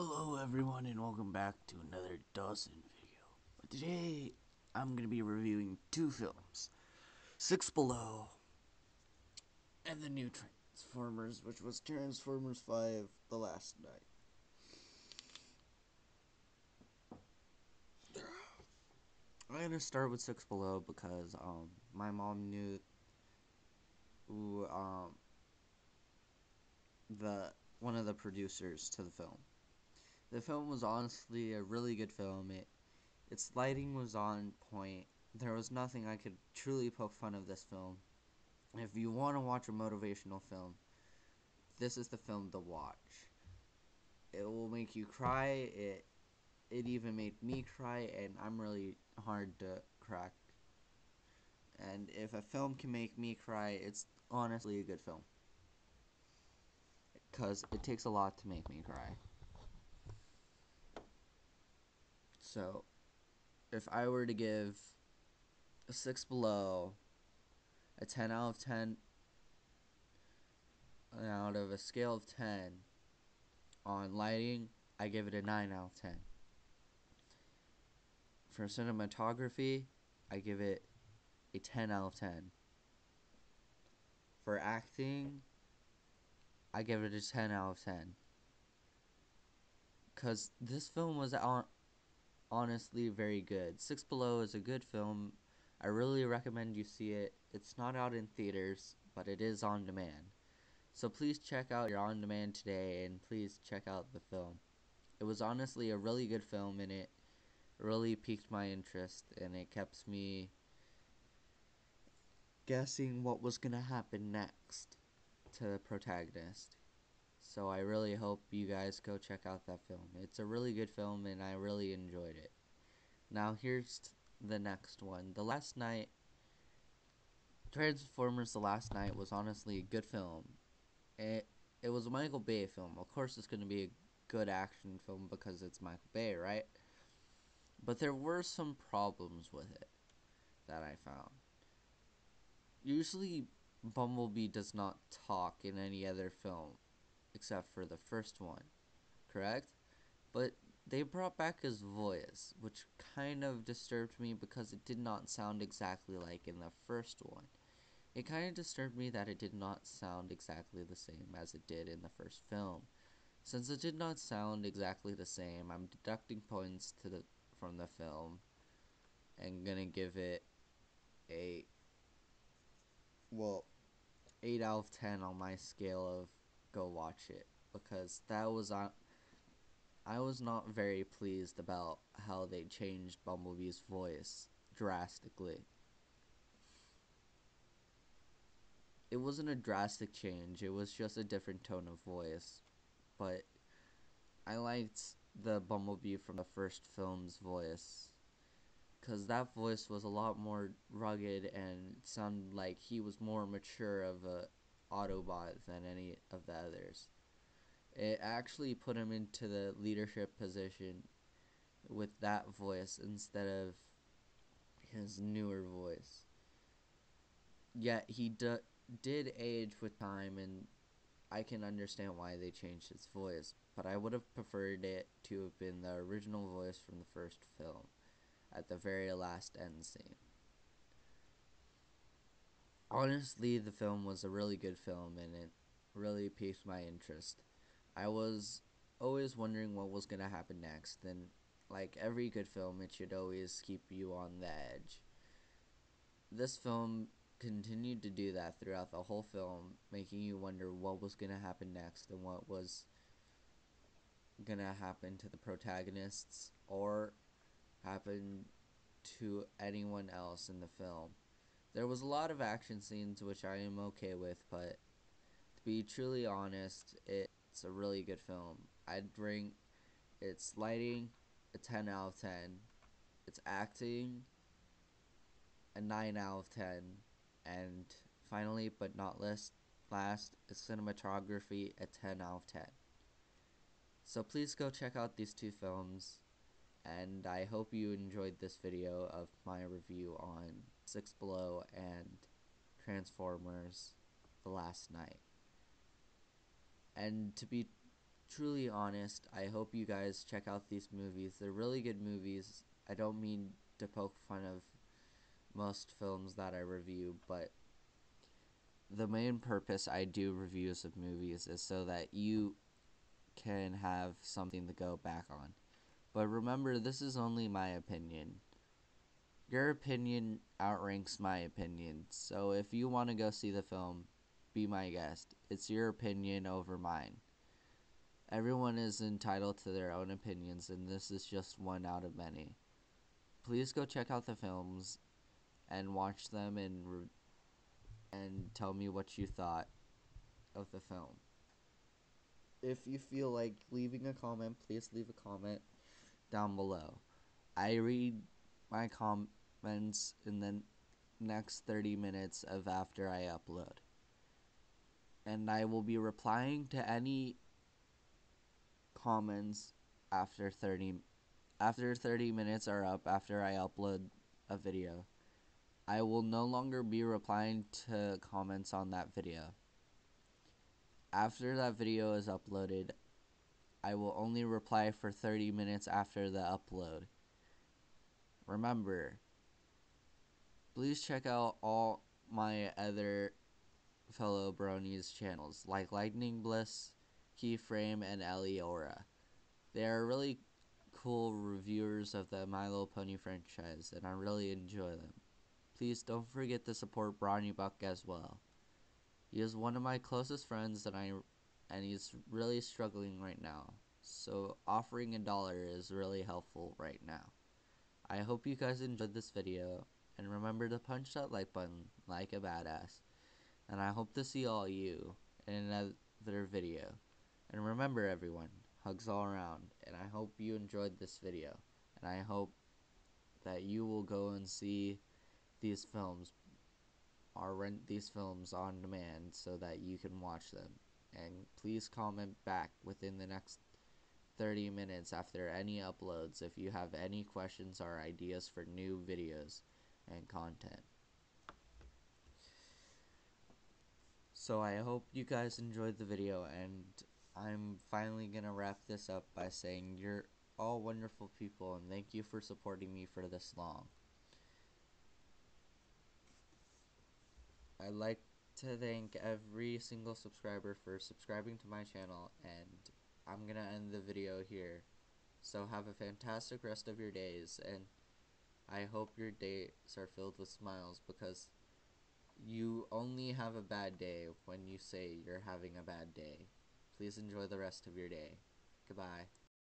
Hello everyone and welcome back to another Dawson video. But today I'm going to be reviewing two films. Six Below and the new Transformers, which was Transformers 5 The Last Knight. I'm going to start with Six Below because um, my mom knew who, um, the one of the producers to the film. The film was honestly a really good film. It, its lighting was on point. There was nothing I could truly poke fun of this film. If you want to watch a motivational film, this is the film to watch. It will make you cry. It it even made me cry, and I'm really hard to crack. And if a film can make me cry, it's honestly a good film. Because it takes a lot to make me cry. So, if I were to give a 6 below a 10 out of 10 out of a scale of 10 on lighting, I give it a 9 out of 10. For cinematography, I give it a 10 out of 10. For acting, I give it a 10 out of 10. Because this film was on honestly very good. Six Below is a good film. I really recommend you see it. It's not out in theaters, but it is on demand. So please check out your on demand today and please check out the film. It was honestly a really good film and it really piqued my interest and it kept me guessing what was going to happen next to the protagonist. So I really hope you guys go check out that film. It's a really good film and I really enjoyed it. Now here's the next one. The Last Knight Transformers The Last Knight was honestly a good film. It it was a Michael Bay film. Of course it's going to be a good action film because it's Michael Bay, right? But there were some problems with it that I found. Usually Bumblebee does not talk in any other film except for the first one, correct? But they brought back his voice, which kind of disturbed me because it did not sound exactly like in the first one. It kind of disturbed me that it did not sound exactly the same as it did in the first film. Since it did not sound exactly the same, I'm deducting points to the from the film and gonna give it a well 8 out of 10 on my scale of go watch it because that was on. I was not very pleased about how they changed Bumblebee's voice drastically. It wasn't a drastic change, it was just a different tone of voice. But I liked the Bumblebee from the first film's voice. Because that voice was a lot more rugged and sounded like he was more mature of a Autobot than any of the others. It actually put him into the leadership position with that voice instead of his newer voice. Yet he did age with time, and I can understand why they changed his voice, but I would have preferred it to have been the original voice from the first film at the very last end scene honestly, the film was a really good film and it really piqued my interest. I was always wondering what was going to happen next, and like every good film, it should always keep you on the edge. This film continued to do that throughout the whole film, making you wonder what was going to happen next and what was going to happen to the protagonists or happen to anyone else in the film. There was a lot of action scenes which I am okay with, but to be truly honest, it's a really good film. I'd rank its lighting a 10 out of 10, its acting a 9 out of 10, and finally but not least, last its cinematography a 10 out of 10. So please go check out these two films and I hope you enjoyed this video of my review on Six Below and Transformers The Last Knight. And to be truly honest. I hope you guys check out these movies. They're really good movies. I don't mean to poke fun of most films that I review, but the main purpose I do reviews of movies is so that you can have something to go back on. But remember, this is only my opinion. Your opinion outranks my opinion. So if you want to go see the film, be my guest. It's your opinion over mine. Everyone is entitled to their own opinions, and this is just one out of many. Please go check out the films and watch them and re- and tell me what you thought of the film. If you feel like leaving a comment, please leave a comment down below. I read my comments in the next 30 minutes of after I upload. And I will be replying to any comments after 30 after 30 minutes are up after I upload a video. I will no longer be replying to comments on that video. After that video is uploaded, I will only reply for 30 minutes after the upload. Remember, please check out all my other fellow bronies channels like Lightning Bliss, Keyframe, and Eliora. They are really cool reviewers of the My Little Pony franchise, and I really enjoy them. Please don't forget to support Bronny Buck as well. He is one of my closest friends, and I and he's really struggling right now. So offering a dollar is really helpful right now. I hope you guys enjoyed this video, and remember to punch that like button like a badass. And I hope to see all you in another video. And remember everyone, hugs all around. And I hope you enjoyed this video. And I hope that you will go and see these films or rent these films on demand so that you can watch them. And please comment back within the next 30 minutes after any uploads if you have any questions or ideas for new videos and content. So I hope you guys enjoyed the video and I'm finally going to wrap this up by saying you're all wonderful people and thank you for supporting me for this long. I'd like to thank every single subscriber for subscribing to my channel and I'm to end the video here. So have a fantastic rest of your days and I hope your days are filled with smiles because you only have a bad day when you say you're having a bad day. Please enjoy the rest of your day. Goodbye.